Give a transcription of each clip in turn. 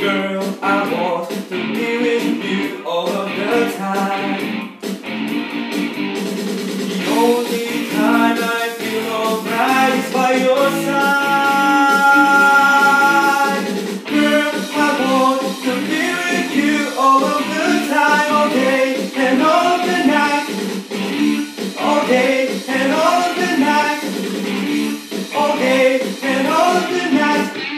Girl, I want to be with you.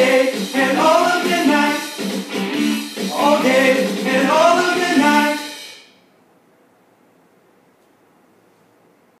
and all.